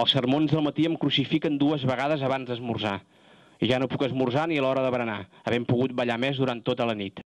Els sermons del matí em crucifiquen dues vegades abans d'esmorzar. I ja no puc esmorzar ni a l'hora de berenar, havent pogut ballar més durant tota la nit.